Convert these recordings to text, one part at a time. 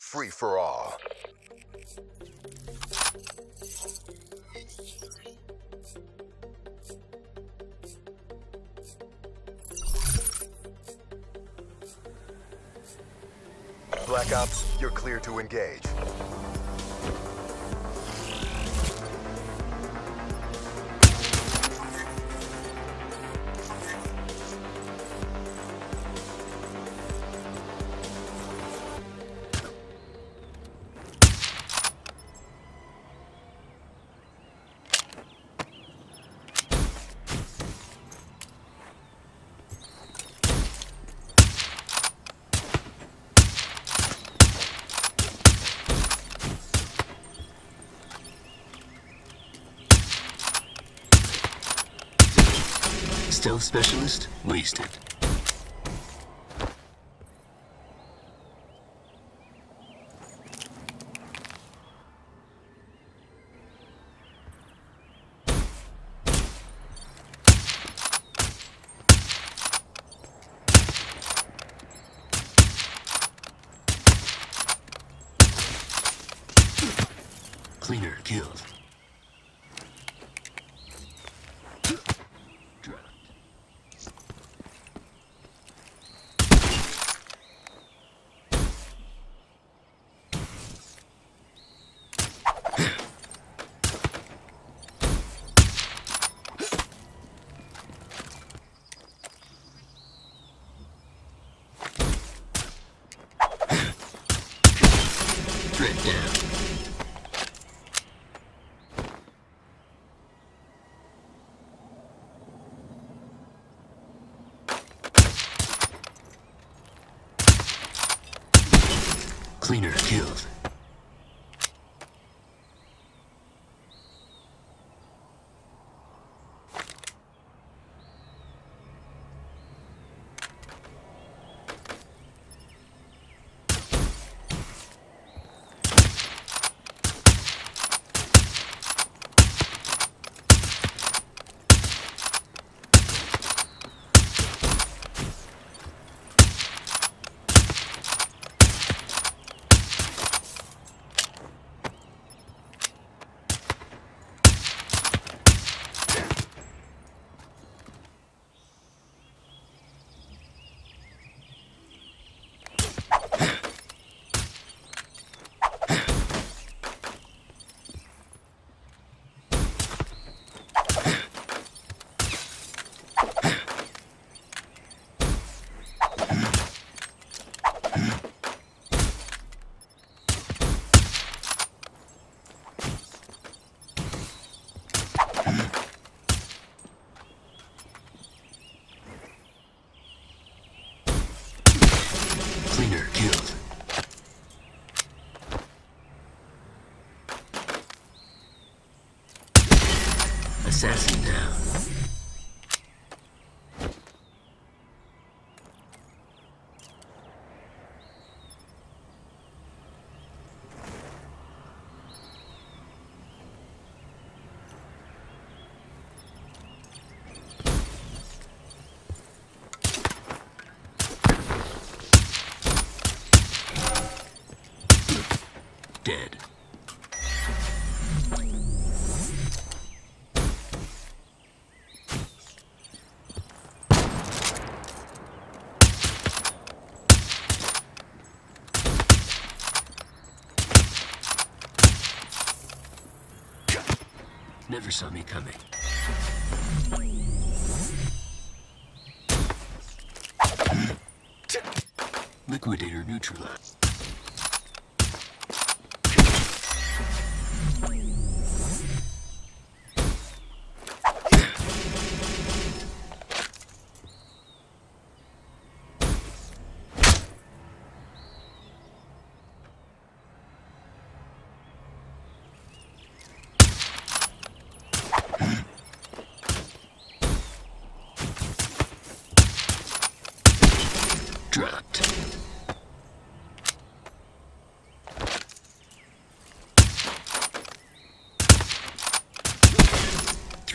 Free for all. Black Ops, you're clear to engage. Stealth specialist wasted. Cleaner killed. Dropped. Threat down. Cleaner killed. Cleaner killed. Dead. Never saw me coming. Liquidator neutralized.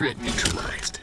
Threat neutralized.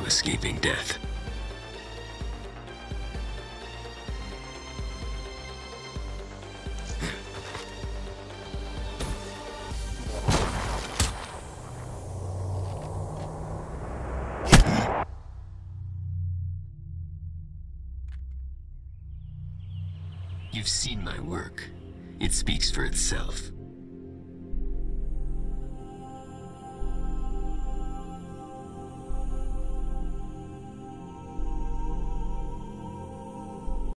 Escaping death. You've seen my work. It speaks for itself.